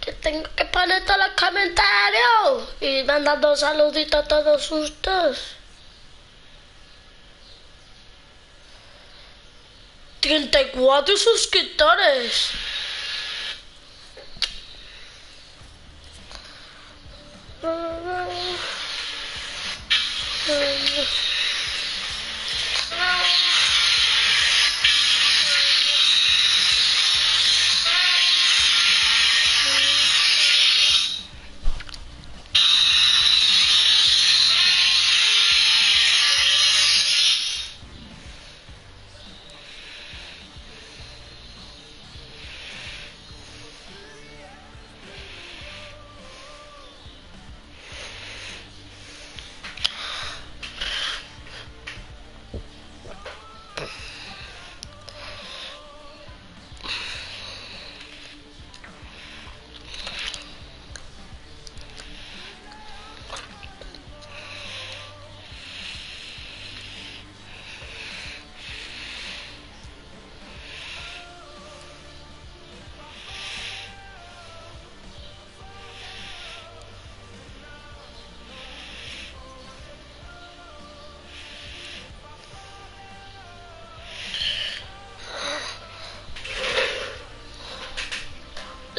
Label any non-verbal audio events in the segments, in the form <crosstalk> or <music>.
Que tengo que poner todos los comentarios y mandando saluditos a todos ustedes. 34 suscriptores.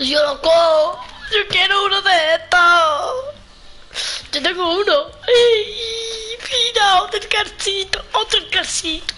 Yo loco, yo quiero uno de estos. Yo tengo uno. ¡Ay, mira, otro carcito, otro carcito.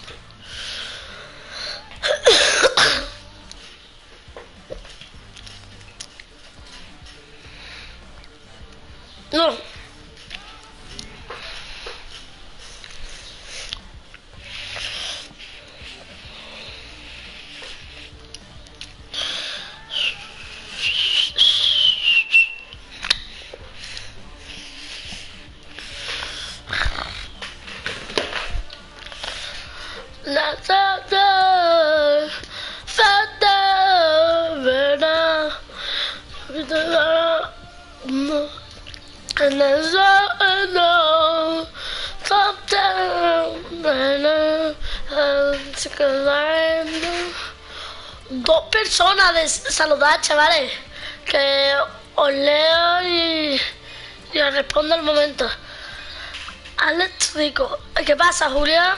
Saludar, chavales, que os leo y, y os respondo al momento. Alex Rico, ¿qué pasa, Julia?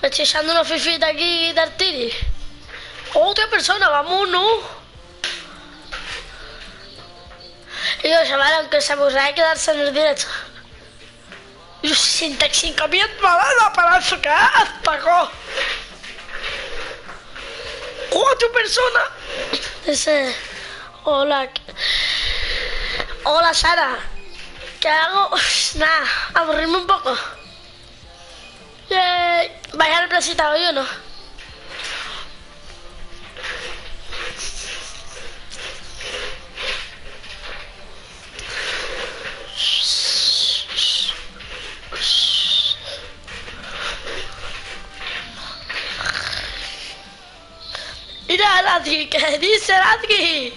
Me estoy echando una fifita aquí, Tartiri. Otra persona, vamos, ¿no? Y yo, chaval, aunque se aburra de quedarse en el directo. Yo 65 mil paradas para que pagó. Cuatro personas. Dice, hola. Hola, Sara. ¿Qué hago? <laughs> Nada, aburrirme un poco. Yay. ¿Vais al placita hoy o no? Mira, Ladri, ¿qué dice Ladri?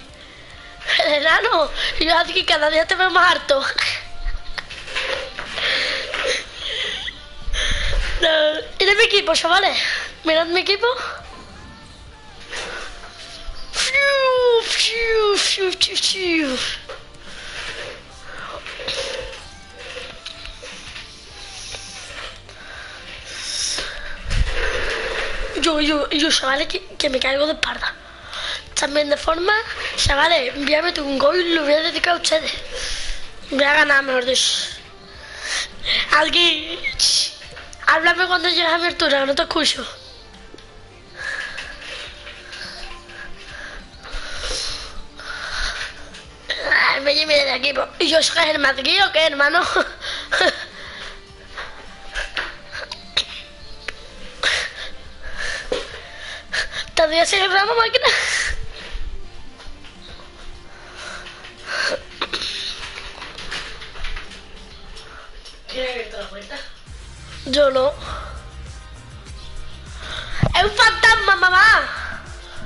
El enano, y Ladri, cada día te veo más harto. No. Mirad mi equipo, chavales. Mirad mi equipo. Fiu, fiu, fiu, fiu. Yo, yo, yo, chavales, que, que me caigo de espalda. También de forma, chavales, envíame tú un gol y lo voy a dedicar a ustedes. Voy a ganar, mejor dicho. Alguien... Háblame cuando llegues a mi altura, no te escucho. Ay, me de aquí. ¿Y yo soy el Madrid o qué, hermano? <laughs> ¿Todavía se la máquina? ¿Quién ha abierto la puerta? Yo no. ¡Es un fantasma, mamá!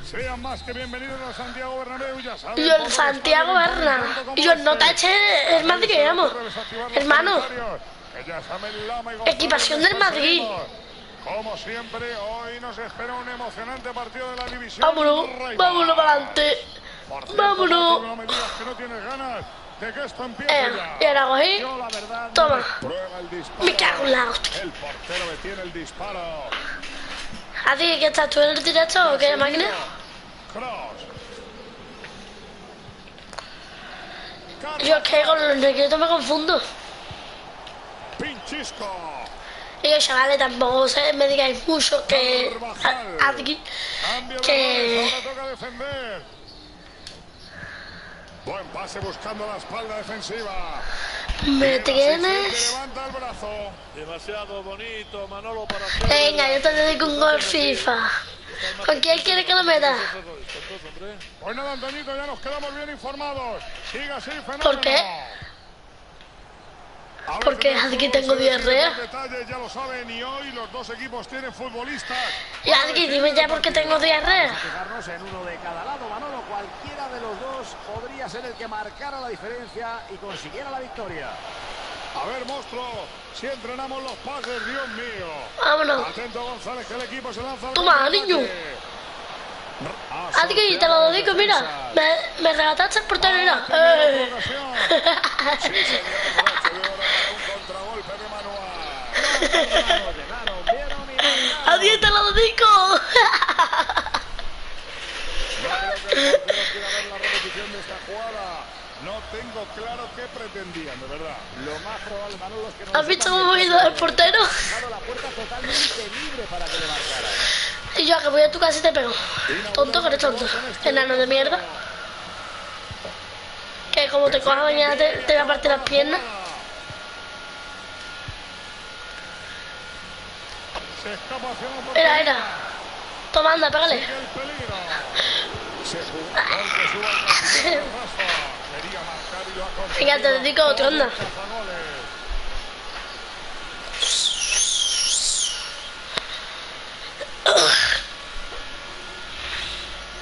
Sean más que bienvenidos a Santiago Bernabéu, ya saben. Y yo el Santiago Berna. Y yo no te eché el Madrid, amo. Hermano, Equipación del Madrid. Como siempre, hoy nos espera un emocionante partido de la división. Vámonos, vámonos para adelante. Vámonos. No me digas que no tienes ganas de que esto empiece Eh, ya. y ahora cogí. Yo, la verdad, Toma. Prueba el disparo. Me cago en la hostia. El portero detiene el disparo. ¿Así que estás tú en el directo o qué, máquina? Cross. Yo es que con los negritos me confundo. Pinchisco. Yo, chavales, tampoco sé, me digáis mucho que... a- a- Que-. Buen pase buscando la espalda defensiva. Me tienes... Levanta el brazo. Demasiado bonito, Manolo, para hacer. Venga, yo te dedico un gol FIFA. ¿Con quién quieres que lo meta? Pues nada, Antoñito, ya nos quedamos bien informados. Siga así, fenómeno. ¿Por qué? Porque Fernando, aquí tengo diarrea. lo y aquí, dime ya por qué tengo diarrea. En uno de cada lado, Manolo. Cualquiera de los dos podría ser el que marcara la diferencia y consiguiera la victoria. A ver, monstruo, si entrenamos los pases, Dios mío. Vámonos. Atento González, que el equipo se lanza. Toma, niño. Ha Aquí, te sorteado lo la dedico, mira. Me, me regataste el portero, mira. Ah, tenía Eh. otra ocasión. Sí, señor, broche de oro para un contragolpe de Manuel. Llegaron, llegaron, vieron y marcaron. <laughs> Adiós, te lo dedico. No tengo claro qué pretendían, de verdad. Lo más probable, Manolo, es que no ¿Has visto cómo he ido el portero? la puerta totalmente libre para que le. Y yo, que voy a tu casa y te pego. Tonto que eres tonto. Enano de mierda. Que como te coja mañana te, te voy a partir las piernas. Se escapa hacia la Mira, portería. mira. Toma, anda, pégale. Sigue el peligro. Se jugó porque suba el castillo de Rafa. Quería <laughs> marcar y lo ha conseguido. Venga, te dedico otro, anda.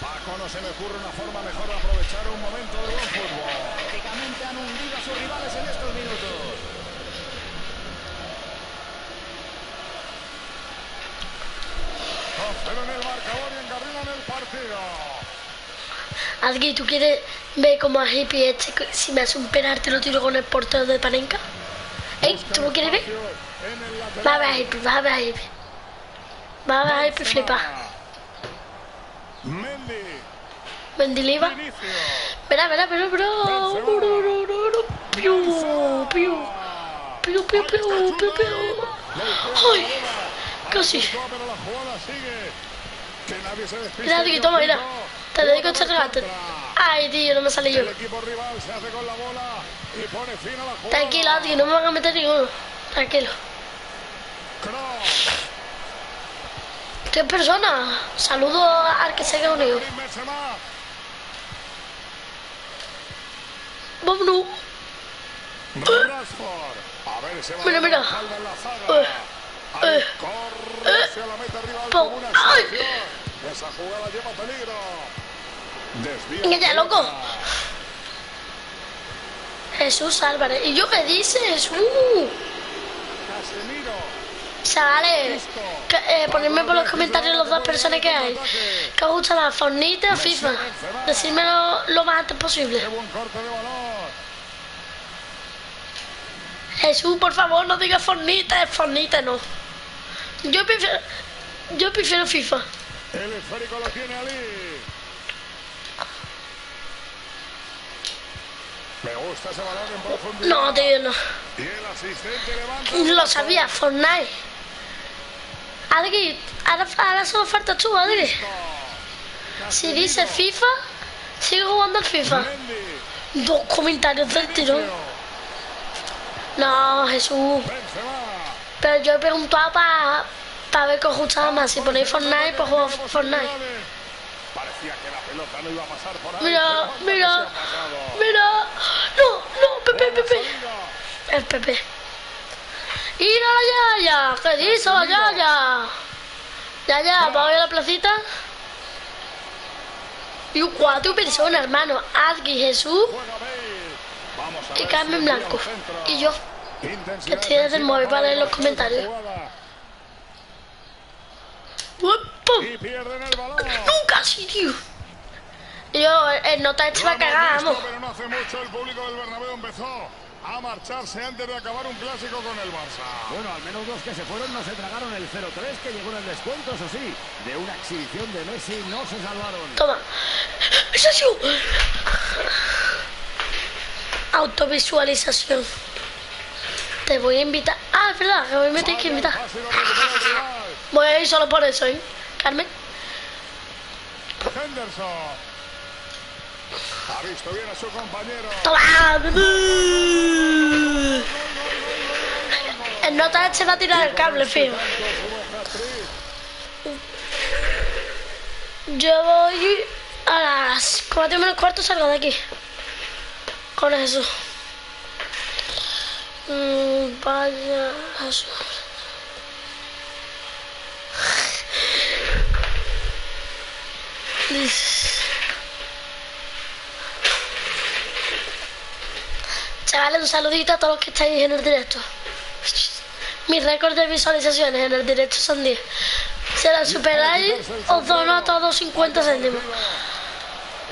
Paco, no se le ocurre una forma mejor de aprovechar un momento de buen fútbol. Prácticamente han hundido a sus rivales en estos 0 en el marcador y encarrilan el partido. Alguien, ¿tú quieres ver como a hippie este, si me hace un penalti lo tiro con el portero de Panenka? ¿Eh? ¿Tú lo quieres ver? Va a ver a hippie, va a ver a hippie. Va a ver a hippie flipa. Mendy. Mendy le iba. Verá, verá, pero, bro. Piu, piu. Piu, piu, piu, piu, piu. ¡Ay! Casi. Que. Mira, aquí, toma, mira. Te dedico este regate. Ay, tío, no me sale yo. Tranquilo, Adri, no me van a meter ninguno. Tranquilo. Cross. ¿Qué persona? Saludo al que se ha unido. Vámonos. Mira, mira. Eh, Ahí eh, corre hacia la meta rival po- como una ¡Ay! excepción. Esa jugada lleva peligro. Desvía. Venga ya, loco. Jesús Álvarez. ¿Y yo qué dices? Uh, Casemiro. chavales, que, eh, ponedme por los comentarios las dos personas que hay. ¿Qué os gusta más, Fornite o FIFA? Decídmelo lo más antes posible. Qué buen corte de balón. Jesús, por favor, no digas Fornite, Fornite no. Yo prefiero, yo prefiero FIFA. El esférico lo tiene Ali. Me gusta ese balón en profundidad. No, tío, no. Y el asistente levanta. Lo sabía, Fortnite. Adri, ahora, ahora solo falta tú, Adri. Si dice FIFA, sigue jugando al FIFA. Dos comentarios del tirón. No, Jesús. Pero yo he preguntado para ver qué os gustaba más. Si ponéis Fortnite, pues juego Fortnite. Mira, mira, mira. No, no, Pepe, Pepe. El Pepe. ¡Ir a la Yaya! ¿Qué dice la Yaya? Yaya, ¿vamos a ir a la placita? Y cuatro personas, hermano. Adri, Jesús Ver Carmen si Blanco. Y yo. Que estoy desde el móvil para leer los comentarios. jugada. ¡Pum! Y pierden el balón. Nunca sí, tío. Y yo, el nota este va a cagar, vamos. Pero no hace mucho el público del Bernabéu empezó a marcharse antes de acabar un clásico con el Barça. Bueno, al menos los que se fueron no se tragaron el 0-3 que llegó en el descuento, eso sí. De una exhibición de Messi no se salvaron. Toma. ¡Eso ha sido! Autovisualización. Te voy a invitar. Ah, es verdad, que hoy me tienes que invitar. <laughs> Voy a ir solo por eso, ¿eh? Carmen. Henderson. Ha visto bien a su compañero. ¡Toma! El nota este va a tirar el cable, fijo. Yo voy a las 4 menos cuarto salgo de aquí. Con eso. Mm, vaya. eso. Chavales, un saludito a todos los que estáis en el directo. Mis récords de visualizaciones en el directo son 10. Si la superáis, os dono a todos 50 céntimos.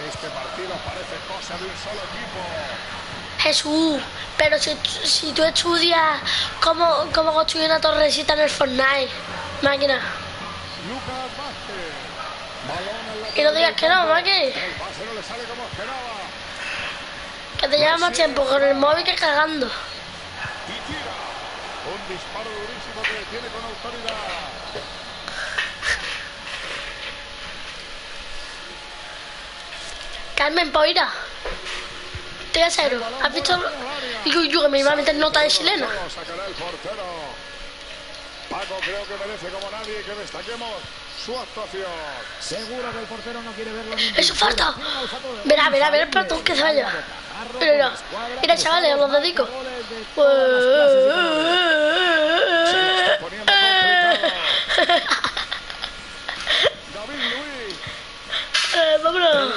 Este partido parece cosa de un solo equipo. Jesús, pero si, si tú estudias cómo, cómo construir una torrecita en el Fortnite, máquina. Lucas Vázquez. Balón en la Y no digas que no, máquina. El pase no le sale como esperaba. Que te lleva más tiempo con el móvil que cagando. Y tira. Un disparo durísimo que detiene con autoridad. Carmen Poira. Estoy a cero. ¿Has visto? Digo yo que me iba a meter nota de chilena. Paco creo que merece como nadie que destaquemos su actuación. Seguro que el portero no quiere verlo ¡Eso falta! Verá, verá, verá el platón que se vaya. Mira, mira, mira chavales, os los dedico. Poniendo complicado. David Luiz. Eh, vámonos,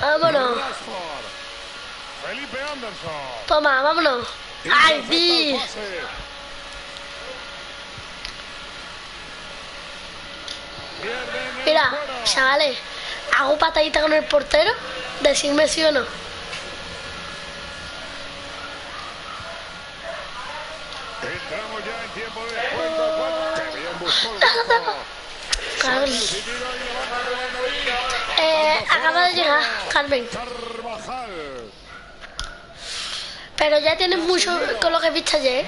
vámonos. Felipe Anderson. Toma, vámonos. ¡Ay, sí! Mira, chavales, hago patadita con el portero, decirme sí o no. Entramos ya en tiempo de descuento. Qué bien buscó el <laughs> grupo. Carmen. Y tiro y levanta el balón. Eh, acaba de llegar, Carmen. Carvajal. Pero ya tienes mucho con lo que viste ayer.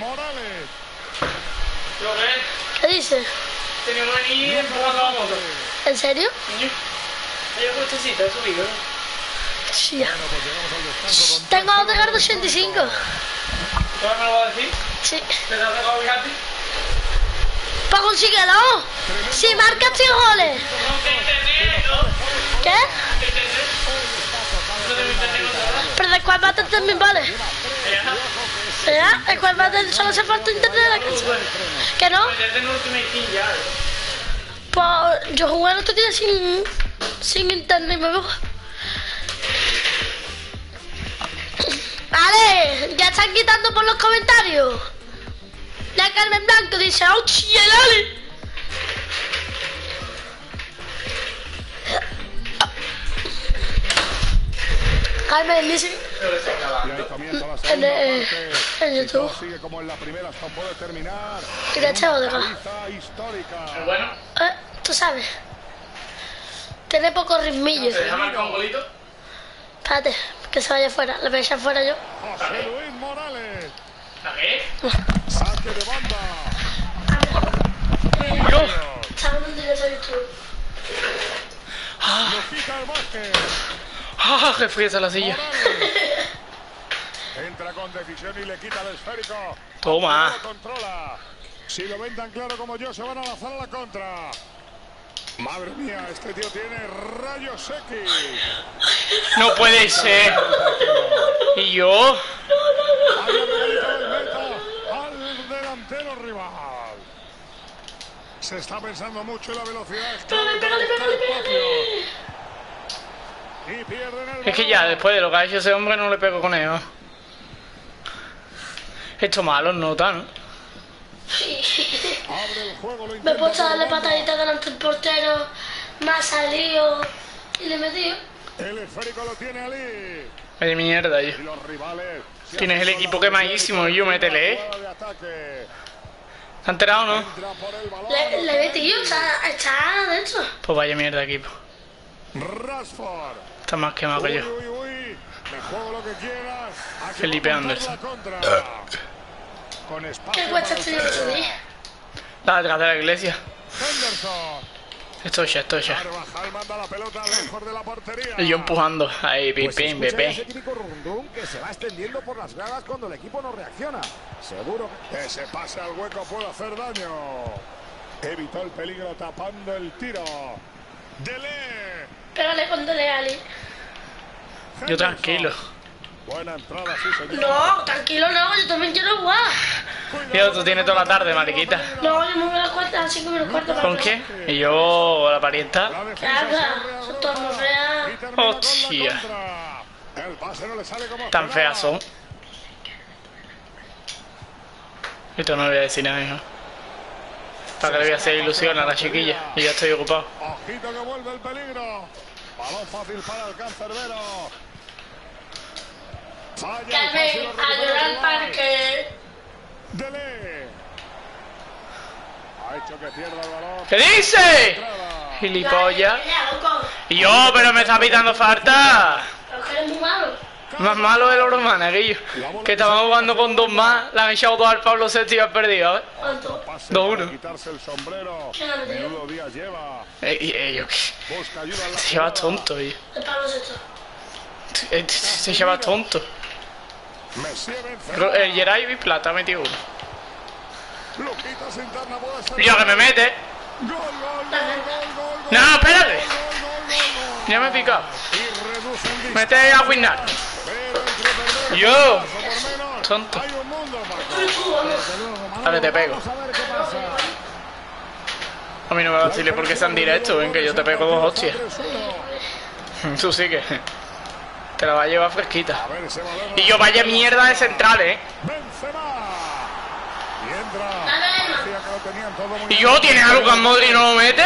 ¿Qué dices? tenemos que ir empujando la moto. ¿En serio? Hay un puestecito, he subido. Sí, ya. Tengo a Odegaard 85. ¿Tú me lo vas a decir? Sí. ¿Te has dejado ¡Pues consíguelo! ¡Si marcas 100 goles! ¿Qué? Pero de cuál battle también vale. ¿Ya? El cual battle solo hace falta internet en la casa. ¿Que no? Pues yo jugué el otro día sin, sin internet me voy. Vale, ya están quitando por los comentarios. La Carmen Blanco dice, ¡Auch! ¡Y el Ale! Carmen dice, Y la En, eh, en YouTube. en la chavo, paliza histórica. Bueno, eh, tú sabes. Tiene poco ritmillo. ¿te deja marcar un golito? Espérate, que se vaya fuera. Le voy a echar fuera yo. José Luis Morales. Saque de banda. Lo el básquet. ¡Ah, qué fría está la silla! Entra con decisión y le quita el esférico. Toma. Controla. Si lo ven tan claro como yo, se van a lanzar a la contra. Madre mía, este tío tiene rayos X. No puede ser. ¿Y yo? Había regalado el meta al delantero rival. Se está pensando mucho en la velocidad. Y pierden el Es que ya, después de lo que ha hecho ese hombre, no le pego con. ¿no? Esto malo, nota, ¿no? Lo Me he puesto a darle pataditas delante del portero, me ha salido y le he metido. El esférico lo tiene Ali. Vaya mierda, yo. Tienes el equipo que malísimo, yo, métele, ¿eh? ¿Te has enterado o no? Le, le he metido, está, está adentro. Pues vaya mierda de equipo. Está más quemado que yo. Felipe Anderson. ¿Qué cuesta este día? La detrás de la iglesia. Henderson. Esto ya, esto ya. Y yo empujando. Ahí, pim, Pues se pim, rum que se va extendiendo por las gradas cuando el equipo no reacciona. Seguro que Ese pase al hueco puede hacer daño. Evitó el peligro tapando el tiro. Dele. Pégale con Dele Ali. Yo tranquilo. Buena entrada, sí, señor. No, tranquilo, no, yo también quiero jugar. Tío, tú tienes toda la tarde, mariquita. No, yo me voy a las cuartas, así que me los cuartos. ¿Con qué? Y yo, la parienta. La Hostia. contra. El pase no le sale como Tan feas son. Esto no le voy a decir nada, hijo. Para que le voy a hacer ilusión a la chiquilla. Y ya estoy ocupado. Ojito que vuelve el peligro. Balón fácil para el cancerbero. Carmen, lo a recupera llorar el al parque. Dele. Ha hecho que pierda el balón. ¿Qué dice? Gilipollas. Y yo, pero me está pitando falta. Pero que eres muy malo. Más malo de los romanos, aquello. Que estaban jugando con dos más, le han echado dos al Pablo VI y han perdido, ¿eh? ¿Cuánto? Pase Dos, para uno. quitarse el sombrero. ¿Quién ha metido? Menudo día lleva. Eh, y ellos, que Busca ayuda en la se lleva tonto. El. Eh, Se lleva tonto. El Geray y Plata ha metido uno. Yo que me mete. No, espérate. Ya me he picado. Mete a Winnar. Yo. por Tonto. Dale, te pego. a qué. A mí no me vaciles porque están directo, ven que yo te pego dos hostias. 3-1. <laughs> Tú sí que. Te la va a llevar fresquita. A ver ese balón. Y yo vaya mierda de central, eh. Y yo, ¿tienes a Lucas Modri y no lo mete?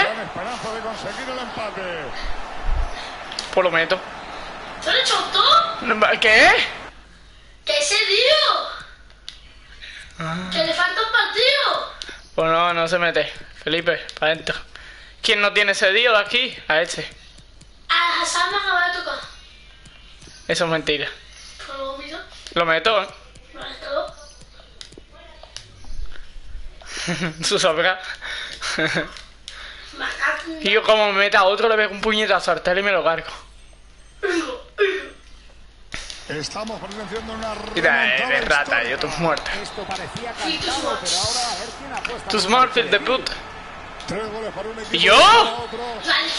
Pues lo meto. ¿Tú eres tonto? ¿Qué? ¿Qué ese tío? Que le falta un partido. Pues no, no se mete. Felipe, para adentro. ¿Quién no tiene ese tío de aquí? A este. A Hassan me acaba de tocar. Eso es mentira. Lo mismo. Lo meto, ¿eh? <laughs> Su sobra. Y yo como me meta a otro le pego un puñetazo al tele y me lo cargo. Estamos presenciando una Mira, eh, de rata, yo tú muerta. Esto parecía cantado, pero ahora a ver quién apuesta. Tu por Smurfit el de puta. ¿Y yo?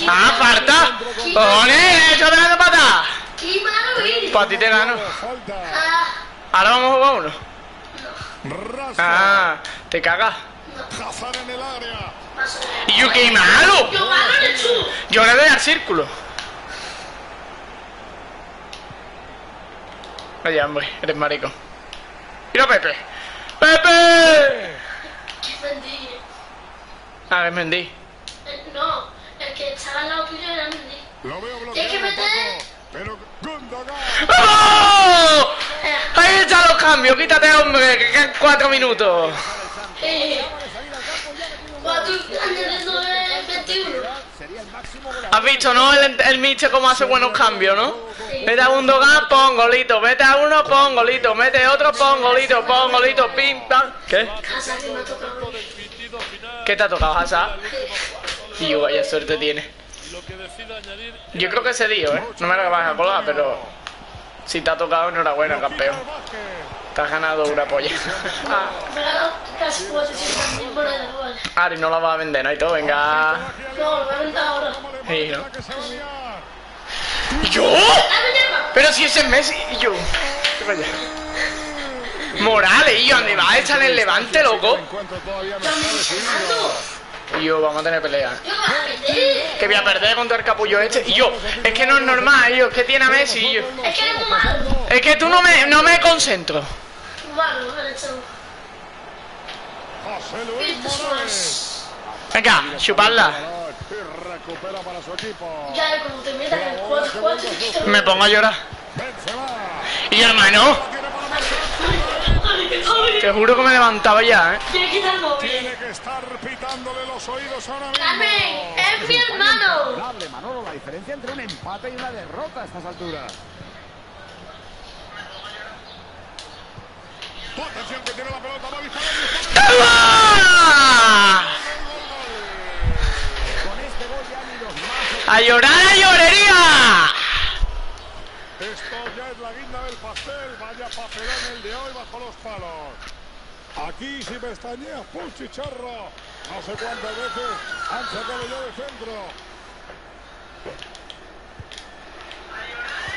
¡Ah, falta! ¡Cojones! ¡Eso de la pata! ¡Qué malo eres! Pues a ti te gano. Ah, Ahora vamos a jugar uno. Ah, te cagas. Hazard en el área. paso. Y yo, qué malo. Yo malo eres tú. Yo le doy al círculo. Vaya, hombre, eres marico. Mira, Pepe. ¡Pepe! ¿Qué Mendy? Ah, es Mendy. Eh, No, el que estaba al lado tuyo era Mendy. Lo veo Tienes bloqueado, que meter-. Pero Gundogan. ¡Oh! Ahí están los cambios, quítate, hombre, que quedan cuatro minutos. Eh, cuatro añadiendo el 21. Sería el máximo goleador. ¿Has visto, no? El, el Mister cómo hace buenos cambios, ¿no? Mete a un Dogan, pon golito. Mete a uno, pon golito. Mete a otro, pon golito, pon golito. Pim, pam. ¿Qué? ¿Qué te ha tocado, Hazard? Yo, vaya suerte tiene. Yo creo que ese lío, ¿eh? No me lo vas a colgar, pero... Si te ha tocado, enhorabuena, campeón. Te has ganado una polla. Me ha ganado casi 400 mil monedas, vale. Ari, no la vas a vender, ¿no? Y todo, venga. No, lo voy a vender ahora. Sí, ¿no? Se va a liar. ¿Y yo? Pero si ese es Messi y yo. ¿Qué vaya? Morales, y yo, ¿dónde va a estar en el levante, loco? Encuentro todavía no ¡Yo está me decidido. Y yo, vamos a tener pelea. Que voy a perder contra el capullo este. Y yo, es que no es normal, yo, es que tiene a Messi y yo. Es que eres malo. Es que tú no me, no me concentro. Malo. Venga. Y equipo. Ya, como te metas en el 4-4, Me pongo a llorar. Y hermano, La tiene para marcar. Te juro que me levantaba ya, ¿eh? Tiene que móvil. Tiene que estar pitándole los oídos ahora mismo. Carmen, es mi hermano. Dable, Manolo, la diferencia entre un empate y una derrota a estas alturas. Tu atención que tiene la pelota, va a disparar. ¡Toma! Con este gol ya ni los más ¡A llorar a llorería! Esto ya es la guinda del pastel. Vaya papelón el de hoy bajo los palos. Aquí si pestañeas, chicharro. No sé cuántas veces han sacado ya de centro.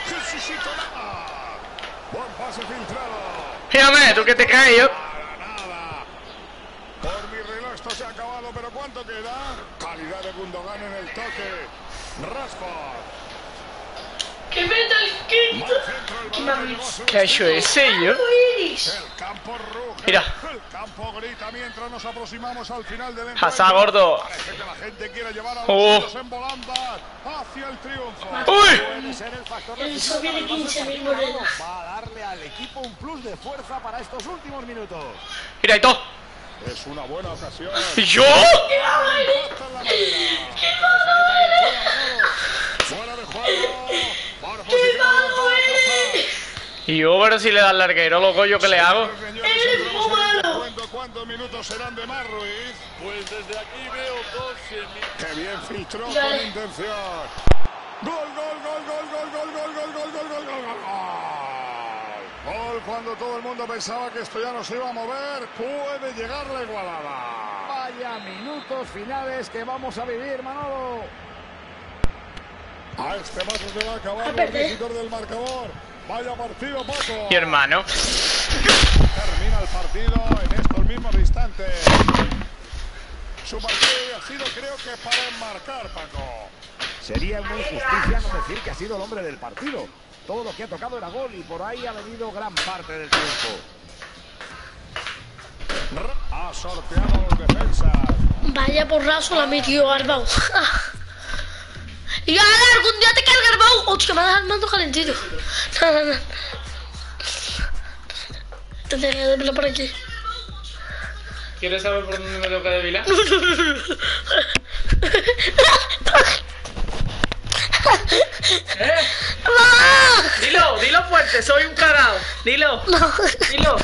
Sí, sí, sí, toma. Buen pase filtrado. Fíjame, ¿tú qué te crees yo? Para nada. Por mi reloj esto se ha acabado, pero ¿cuánto queda? Calidad de Gundogan en el toque. Rashford. Que meta el quinto. Que ¿Qué ha hecho ese yo? El campo. Mira. El campo grita mientras nos aproximamos al final del. Hazard, gordo. Parece que la gente quiere llevar a los Oh. en volandas hacia el triunfo. ¡Uy! el factor Eso decisivo viene para el 15.000 Manolo. monedas. Va a darle al equipo un plus de fuerza para estos últimos minutos. Mira y todo. Es una buena ocasión. ¿Y <laughs> yo? Fuera de juego. Y yo, pero si le da al larguero, loco, ¿yo qué le hago? El descuento. ¿Cuántos minutos serán de más, Ruiz? Pues desde aquí veo dos semi... ¡Qué bien filtró con intención! ¡Gol, gol, gol, gol, gol, gol, gol, gol, gol, gol, gol, gol, gol! Gol cuando todo el mundo pensaba que esto ya no se iba a mover. Puede llegar la igualada. Vaya minutos finales que vamos a vivir, Manolo. A este paso se va a acabar el visitor del marcador. Vaya partido, Paco. Mi hermano. Termina el partido en estos mismos instantes. Su partido ha sido, creo que, para enmarcar, Paco. Sería una injusticia no decir que ha sido el hombre del partido. Todo lo que ha tocado era gol y por ahí ha venido gran parte del triunfo. Ha sorteado a los defensas. Vaya porrazo la metió Arbau. <laughs> Y ahora algún día te carga Arbau. Hostia, me ha dejado el mando calentito. No, no, no. Tendría que verlo por aquí. ¿Quieres saber por dónde me toca de vila? <laughs> ¿Eh? ¡Mamá! Dilo, dilo fuerte, soy un carao. Dilo, No. dilo.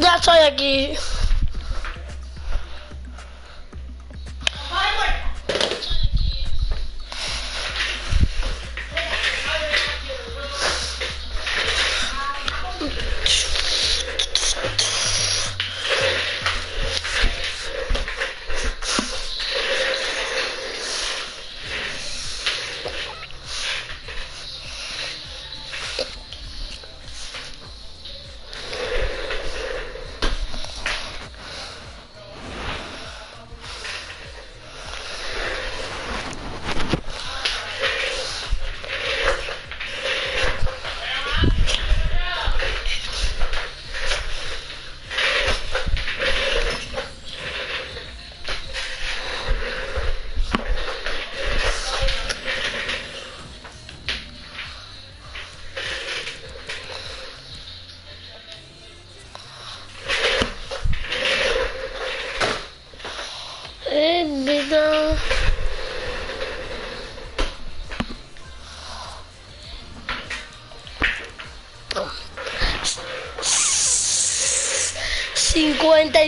Ya estoy aquí.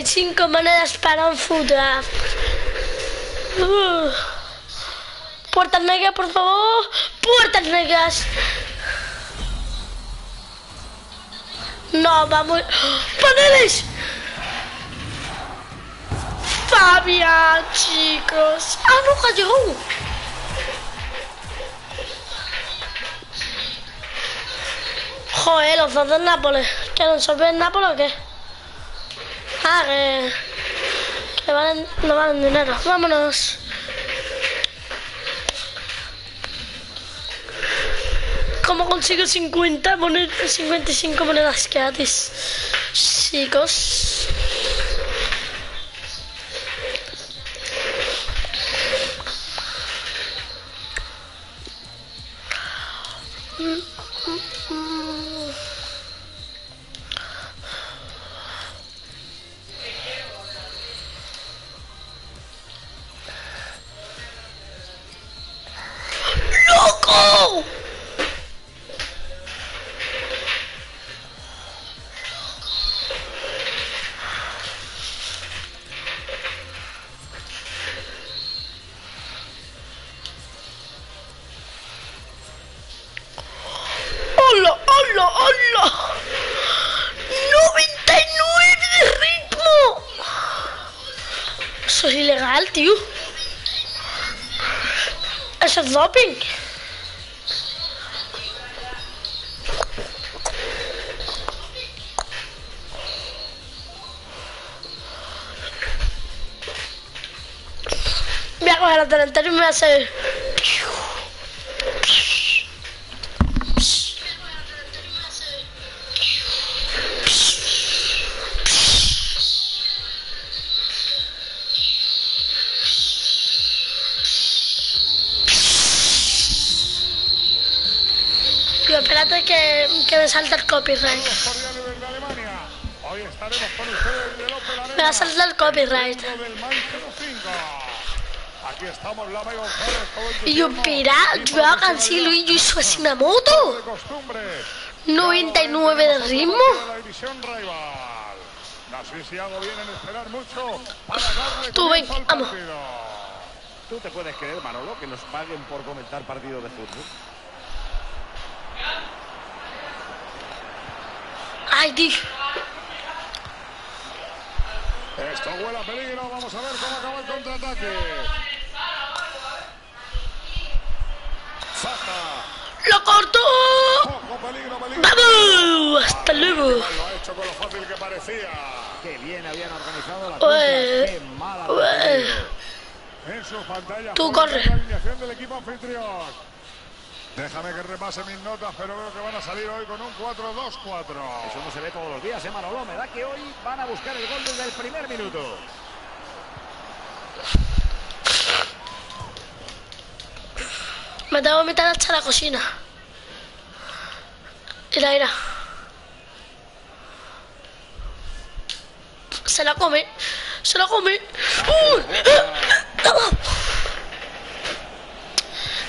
Cinco monedas para un. Uh. Puertas negras, por favor. Puertas negras. No, vamos. ¡Paneles! Fabián, chicos. Ah, no cayó. Joder, los dos del Nápoles. ¿Quieren el Nápoles o qué? Ah, que. que valen, no valen dinero. Vámonos. ¿Cómo consigo 50 monedas, 55 monedas gratis? Chicos. Eso es doping. Voy a coger la delantera y me voy a hacer... que, me salta el copyright. Me va a saltar el copyright. Dentro del Manchester 5. Aquí estamos, y yo, espera, yo hagan si costumbre. 99 de ritmo. Tú, ven, vamos. partido. ¿Tú te puedes creer, Manolo, que nos paguen por comentar partidos de fútbol? Ay, tío. Esto huele a peligro. Vamos a ver cómo acaba el contraataque. Saca. ¡Lo cortó! Ojo, peligro, peligro. ¡Vamos! ¡Hasta luego! Lo ha hecho con lo fácil que parecía. Qué bien habían organizado la. Qué mala. En su pantalla. Tú corre. La alineación del equipo anfitrión. Déjame que repase mis notas, pero veo que van a salir hoy con un 4-2-4. Eso no se ve todos los días, ¿eh, Manolo? Me da que hoy van a buscar el gol desde el primer minuto. Me tengo que meter hasta la cocina. Mira, mira. Se la come. Se la come. ¡Uy!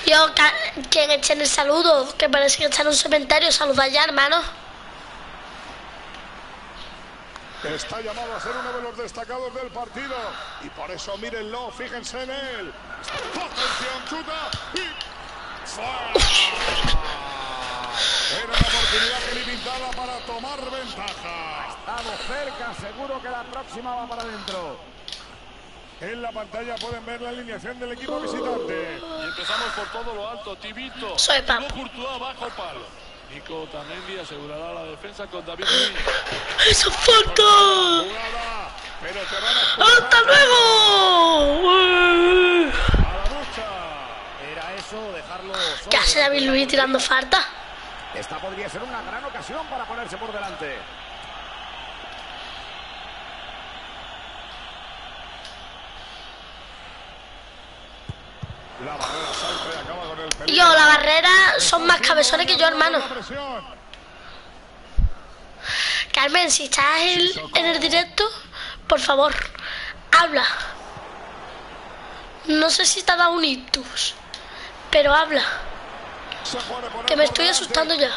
Yo, ca- quien eche en el saludo, que parece que está en un cementerio, saluda ya, hermano. Está llamado a ser uno de los destacados del partido. Y por eso mírenlo, fíjense en él. Atención, chuta y fuera. Era una oportunidad limitada para tomar ventaja. Estamos cerca, seguro que la próxima va para adentro. En la pantalla pueden ver la alineación del equipo visitante. Y empezamos por todo lo alto. Tibito. Soy Pap. Thibaut Courtois bajo palo. Nico Tamendi asegurará la defensa con David Luiz. ¡Eso falta! ¡Hasta luego! Era eso, dejarlo. ¿Qué hace David Luis tirando falta? Esta podría ser una gran ocasión para ponerse por delante. La barrera salta y acaba con el peligro. Yo, la barrera son más cabezones que yo, hermano. Carmen, si estás en, en el directo, por favor, habla. No sé si te ha dado un ictus, pero habla. Que me estoy asustando ya.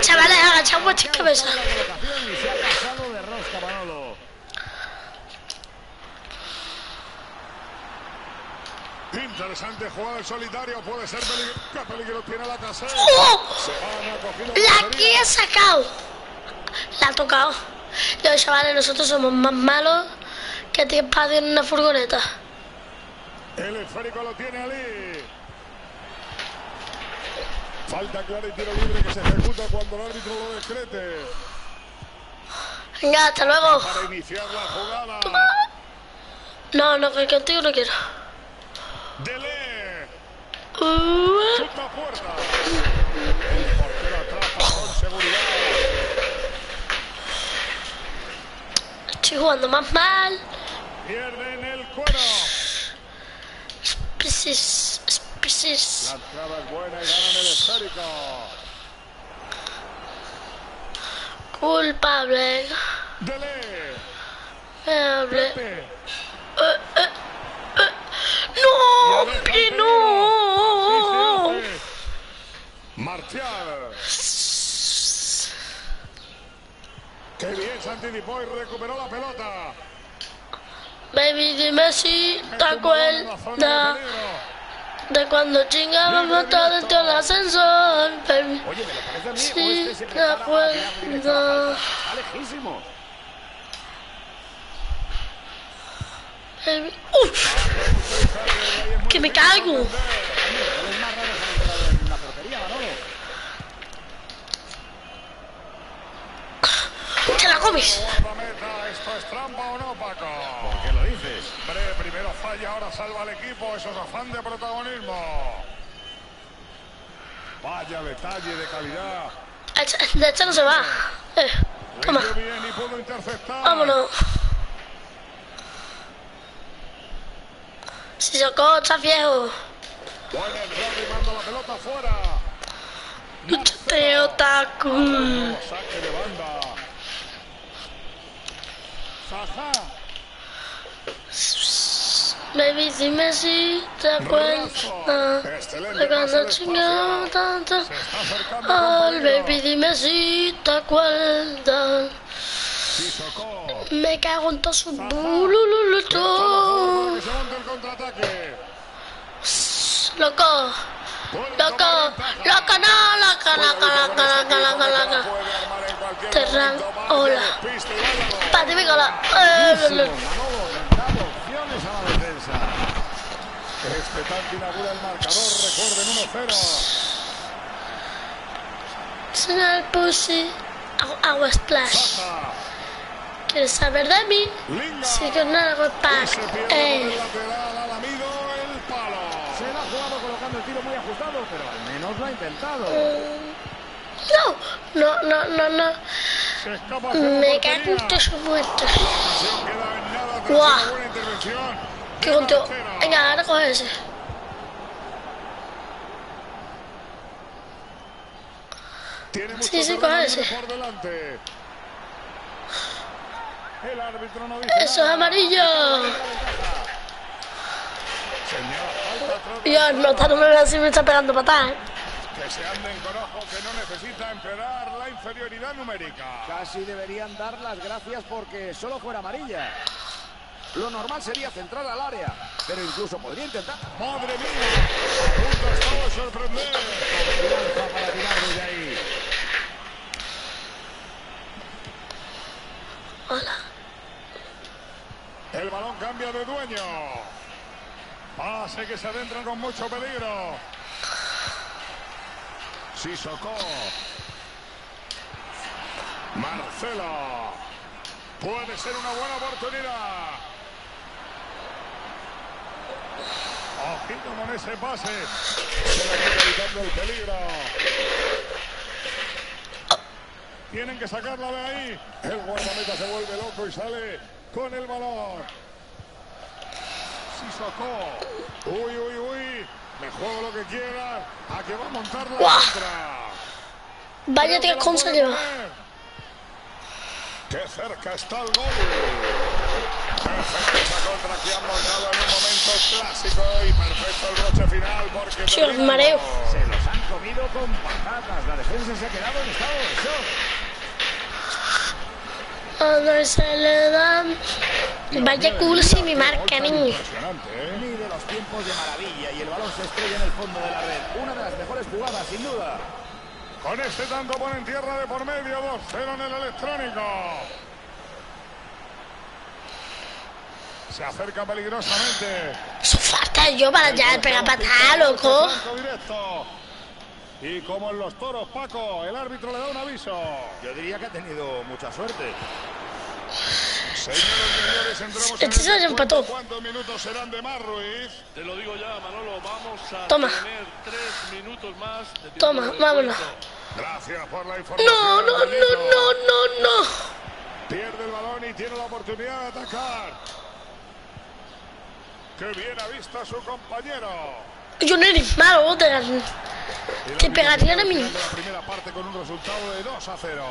Chavales, agachad vuestras cabezas. La colocación y se ha pasado de rosca Manolo. Interesante jugada el solitario, puede ser peligro. ¿Qué peligro tiene la casera? ¡Oh! La que ha sacado. La ha tocado. Yo, chavales, nosotros somos más malos que tiene espacio en una furgoneta. El esférico lo tiene Ali. Falta clara y tiro libre que se ejecuta cuando el árbitro lo decrete. Venga, hasta luego. Para iniciar la jugada. No, no, que contigo no quiero. Dele. Uh, Chuta puerta. El portero atrapa con seguridad. estoy jugando más mal. Pierden el cuero. Piscis, piscis. La entrada es buena y ganan el esférico. Culpable. Dele. Que no. Sí, sí. Marcial. Qué bien se anticipó y recuperó la pelota. Baby, dime si te acuerdas de cuando chingábamos todo dentro del ascensor. Baby, Oye, ¿me lo parece a mí? Sí, ¿O este se de prepara para tirar directo a la acuerdo. falta? Está lejísimo. baby. ¡Uf! Que me caigo. ¡Te la comes! ¿esto es trampa o no, Paco? ¿Por qué lo dices? Hombre, primero falla, ahora salva al equipo. Eso es afán de protagonismo. Vaya detalle de calidad. De hecho no se va. Eh, toma, vámonos. Si está viejo. La pelota. Baby, dime si te acuerdas de cuando chingamos tanto. Ay, baby, dime si te acuerdas. Me cago en todo su. Loco, loco, loco, no, loco, loco, loco, loco, loco, loco. Terran, hola. despiste y vámonos. Patíficola. Manolo, dando opciones a la defensa. Este tanto inaugura el marcador. Recuerden 1-0. Señor Pussy, hago splash. ¿Quieres saber de mí? Sí que no hago pack. se pierde por Eh, el lateral. Alamido el palo. Se la ha jugado colocando el tiro muy ajustado, pero al menos lo ha intentado. no, no, no, no, no. Me cago en portería. todos sus muertos. Guau. de contigo. Venga, ahora coge ese. Sí, sí, coge ese. El árbitro no dice Eso es amarillo. De Dios, no, me ve así, me está pegando patadas. ¿eh? que se anden con ojo que no necesita empeorar la inferioridad numérica. Casi deberían dar las gracias porque solo fuera amarilla. Lo normal sería centrar al área, pero incluso podría intentar. Madre mía, punto sorprender. Lanza para tirar desde ahí. El balón cambia de dueño. Pase que se adentra con mucho peligro. Sissoko. Marcelo. Puede ser una buena oportunidad. Ojito con ese pase. Se evitando el peligro. Tienen que sacarla de ahí. El guardameta se vuelve loco y sale con el balón. Sissoko. Uy, uy, uy. Me juego lo que quieran. A que va a montar la Guau. contra. Vaya la con lleva. Qué cerca está el gol. Perfecta esa contra que han montado en un momento clásico y perfecto el broche final porque... Sí, mareo. Se los han comido con patatas. La defensa se ha quedado en estado de shock. Cuando se le dan. Vaya culo si me marca, niño. Impresionante, ¿eh? Mide los tiempos de maravilla y el balón se estrella en el fondo de la red. Una de las mejores jugadas, sin duda. Con este tanto ponen tierra de por medio, 2-0 en el electrónico. Se acerca peligrosamente. Eso falta yo para ya pegar patada, loco. Directo. Y como en los toros, Paco, el árbitro le da un aviso. Yo diría que ha tenido mucha suerte. Señores y señores, entramos en Este se el empató. ¿Cuántos minutos serán de más, Ruiz? Te lo digo ya, Manolo, vamos a Toma. tener tres minutos más de Toma, vámonos. Gracias por la información. No, no, no, no, no, no. Pierde el balón y tiene la oportunidad de atacar. Qué bien ha visto a su compañero. Yo no eres malo, Te pegarían a mí. La primera parte con un resultado de 2 a 0.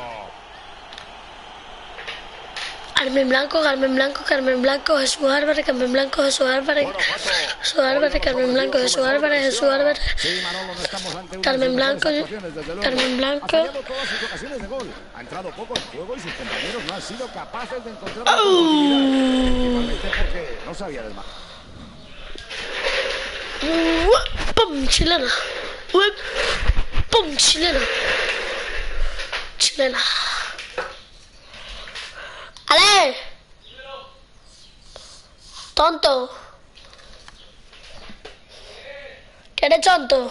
Carmen Blanco, Carmen Blanco, Carmen Blanco, Jesús Álvarez, Carmen Blanco, Jesús Álvarez, Jesús Álvarez, Carmen Blanco, Jesús Álvarez, Jesús Álvarez. Carmen Blanco. Carmen Blanco. Ha entrado poco en juego y sus compañeros no han sido capaces de encontrar la ¡Au! continuidad. Principalmente porque no sabía del mar. 我蹦起来了，我蹦起来了，起来了，阿来，等等，给他战斗。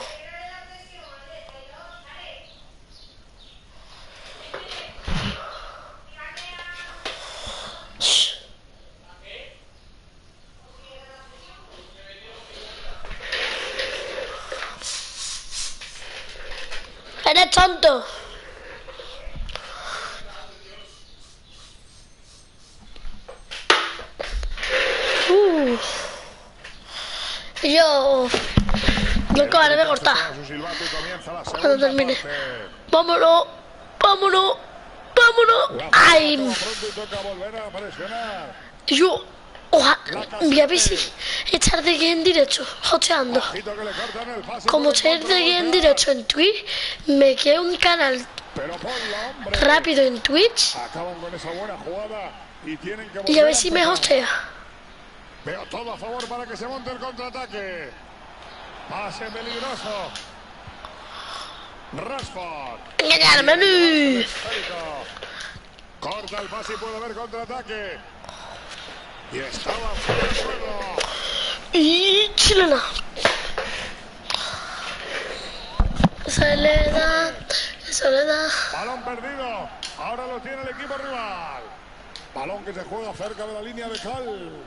¡Vámonos! ¡Vámonos! ¡Vámonos! ¡Ay! Yo... Ojalá... Voy a ver si estar de aquí en directo, joteando. Como ser de aquí en directo en Twitch, me queda un canal rápido en Twitch y a ver si me hostea. Veo todo a favor para que se monte el contraataque. Pase peligroso. Rashford. ¡Engañarme! no. Esférico. Corta el pase y puede haber contraataque. Y estaba fuera de juego. Y chilena. Soledad, soledad. Balón perdido. Ahora lo tiene el equipo rival. Balón que se juega cerca de la línea de cal.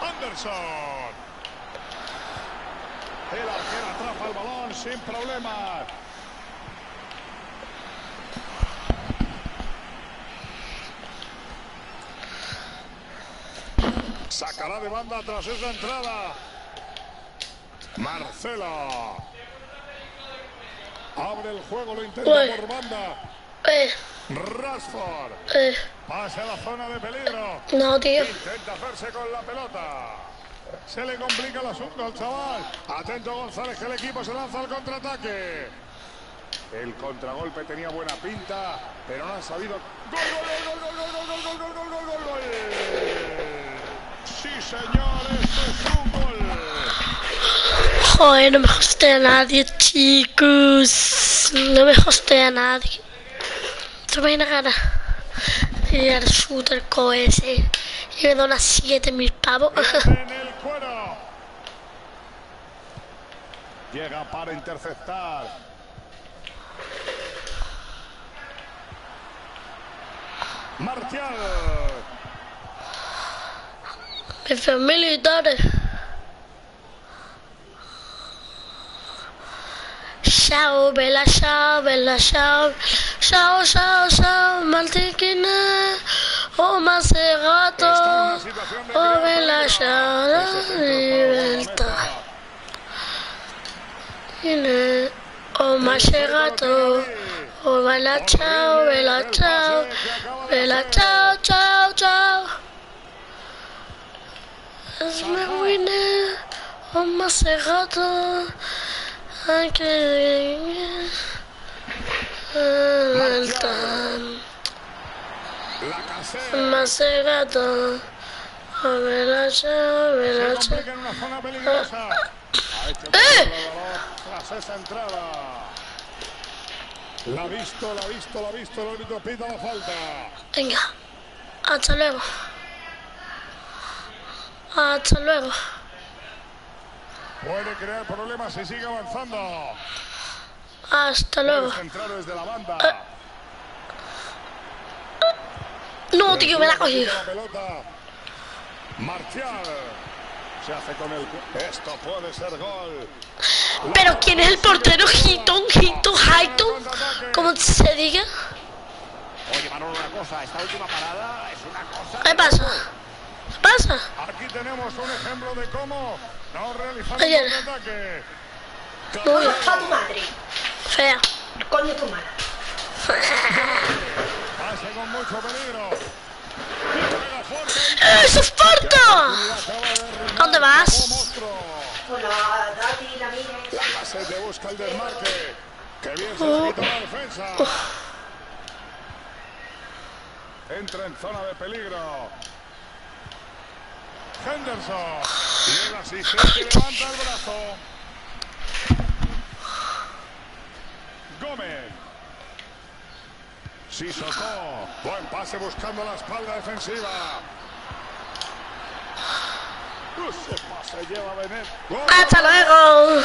Anderson. El arquero atrapa el balón sin problemas. Sacará de banda tras esa entrada. Marcelo. Abre el juego, lo intenta Uy. por banda. Eh, Rashford. eh, Pasa a la zona de peligro. no, tío. Intenta hacerse con la pelota. Se le complica el asunto al chaval. Atento González que el equipo se lanza al contraataque. El contragolpe tenía buena pinta, pero no han sabido. ¡Gol, gol, gol, gol, gol, gol, gol, gol, gol, gol, gol, gol! Sí, señor, esto es un gol. Joder, no me hostea nadie, chicos. No me hostea nadie. Te voy a gana. Y el shooter co ese. Y me dona 7 mil pavos. en el cuero. Llega para interceptar. Marcial. Jefes militares. Chao, bella, chao, bella, chao. Chao, chao, chao, Maltiquina. Oh, Macegato. Oh, bella, chao, libertad. Ine, oh macerato, oh bella ciao, bella ciao, bella ciao, ciao, ciao. Smerwine, oh macerato, anche Altan. Macerato, oh bella ciao, bella ciao. ¡Eh! tras esa entrada. La ha visto, la ha visto, la ha visto. El árbitro pita la falta. Venga. Hasta luego. Hasta luego. Puede crear problemas si sigue avanzando. Hasta luego. Desde la banda. No, tío, me la ha cogido. La pelota. Marcial. Se hace con el. Esto puede ser gol. Pero ¿quién es el portero? Hiton, Hiton, Hiton. ¿Cómo se diga? Oye, Manolo, una cosa, esta última parada es una cosa... ¿Qué pasa? ¿Qué pasa? Aquí tenemos un ejemplo de cómo no realizar Oye. un ataque. Uy, ¡A tu madre! fea. ¡Coño tu madre! Pase con mucho peligro. Pega fuerte. ¡Eso es Esparta! ¿Dónde vas? la Dati, la mía. Busca el desmarque. Que bien se la defensa. Entra en zona de peligro. Henderson. Y el asistente levanta el brazo. Gómez. Sissoko. Buen pase buscando la espalda defensiva. Ese pase lleva Benet. ¡Cáchalo,